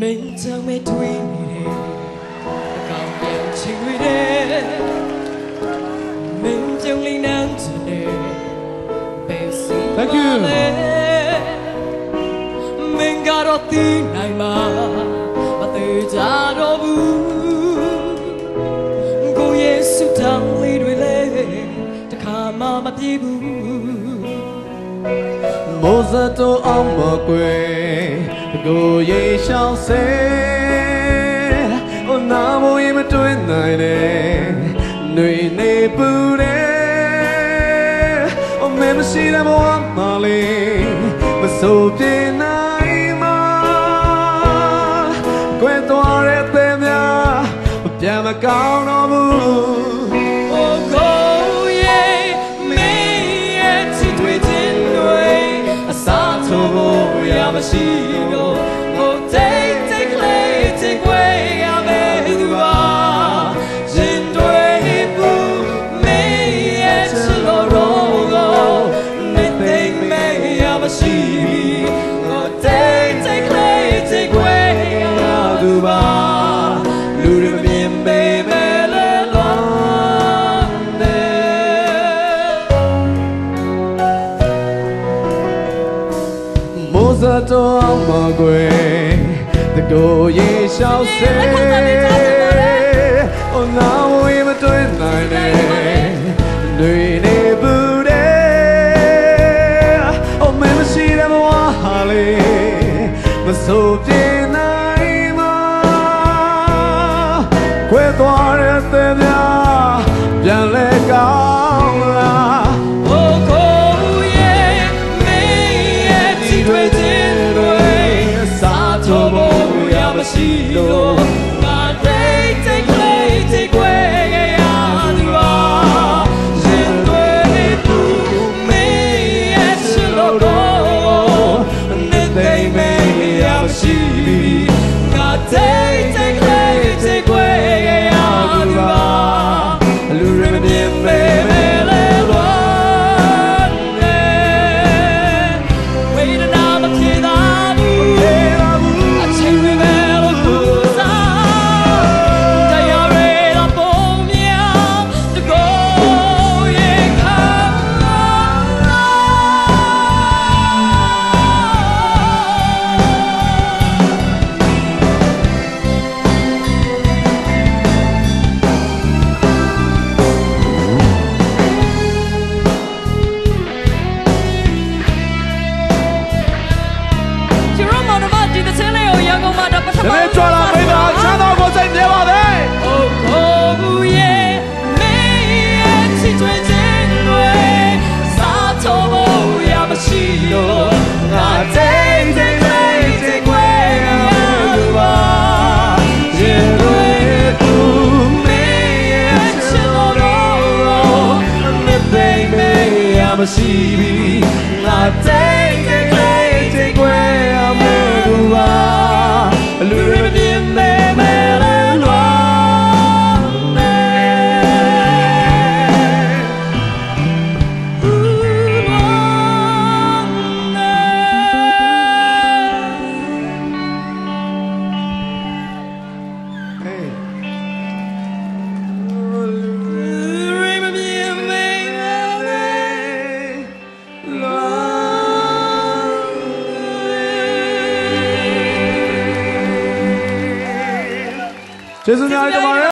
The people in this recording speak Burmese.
မိန်ချမ်းမဲ့တွေးနေတယ်အကောင်ပြန်ချင်ွေတယ်မိန်ကြုံလေးနန်းချင်တယ်ဘယ်စီ Thank you မင်းကတော့တီးနိုင်မှာမသေးကြတော့ဘူးကိုရဲ့ဆူတောင်းလေးတွေလဲတခါမှမပြေဘူးမိုးစတော့အောင်မကွယ် ကိုရေရှောင်းစေဟိုနာမွေမတွင်နိုင်တဲ့ຫນွေနေပူတဲ့ဟိုမဲမရှိတဲ့ဘဝမှာလေးမစိုးပြေနိုင်မှာကွယ်သွားတဲ့တဲ့များပြန်မကောင်းတော့ဘူး Oh go မိုးစတော်အောင်မကွယ်တကိုရေရှောင်းစေဟိုနာဝေးမတွင်နိုင်နဲ့တွေနေဘူးတဲ့ဟိုမမရှိတဲ့ဘဝဟာလေမဆိုပြေနို vacío. ဒီနေ့ကြွလာမိတာချမ်းသာကိုစိတ်နေပါစေ Oh oh yeah me yeah ချစ်တွေချင်းတွေစားတော့ဖို့ရမရှိတော့ငါ take take take take way ရပါရင်တွေပူ me yeah ချစ်လို့တော့မသိမေရမရှိဘူးငါ take ကျေးဇူးများတင်ပါတယ်